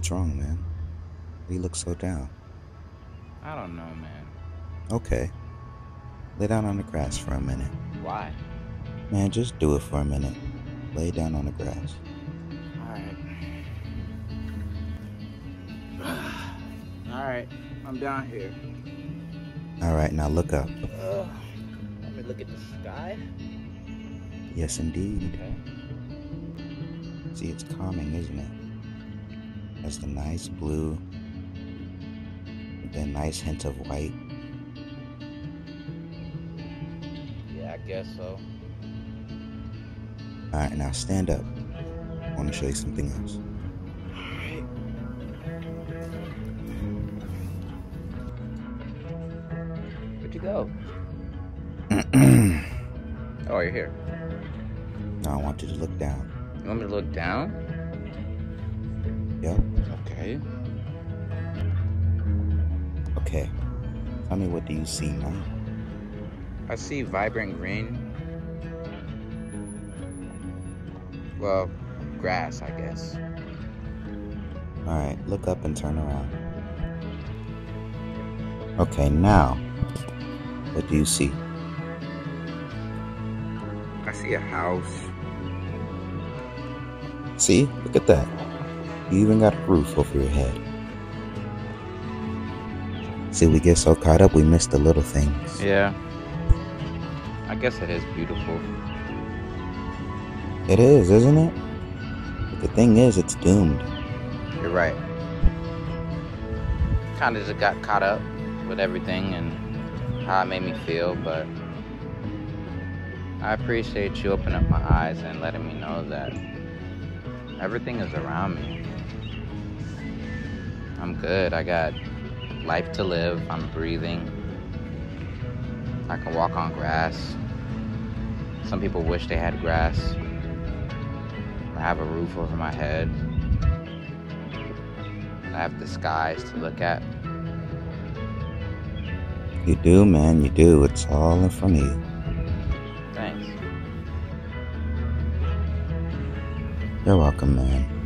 What's wrong, man? You look so down. I don't know, man. Okay. Lay down on the grass for a minute. Why? Man, just do it for a minute. Lay down on the grass. Alright. Alright, I'm down here. Alright, now look up. Uh, let me look at the sky. Yes, indeed. Okay. See, it's calming, isn't it? Has the nice blue, with that nice hint of white. Yeah, I guess so. Alright, now stand up. I want to show you something else. Where'd you go? oh, you're here. now I want you to look down. You want me to look down? Yep. Okay. Okay. Tell me what do you see now? I see vibrant green. Well, grass, I guess. Alright, look up and turn around. Okay, now, what do you see? I see a house. See? Look at that. You even got a roof over your head. See, we get so caught up we miss the little things. Yeah. I guess it is beautiful. It is, isn't it? But the thing is, it's doomed. You're right. Kind of just got caught up with everything and how it made me feel, but I appreciate you opening up my eyes and letting me know that everything is around me. I'm good. I got life to live. I'm breathing. I can walk on grass. Some people wish they had grass. I have a roof over my head. I have the skies to look at. You do, man, you do. It's all in front of you. Thanks. You're welcome, man.